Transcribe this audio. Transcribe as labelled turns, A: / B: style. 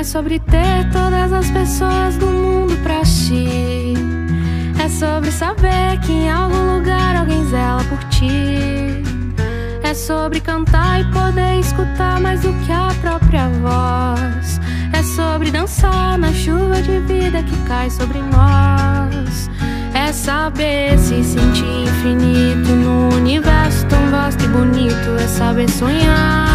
A: É sobre ter todas as pessoas do mundo pra ti. É sobre saber que em algum lugar alguém zela por ti. É sobre cantar e poder escutar mais do que a própria voz. É sobre dançar na chuva de vida que cai sobre nós. É saber se sentir infinito no universo tão vasto e bonito. É saber sonhar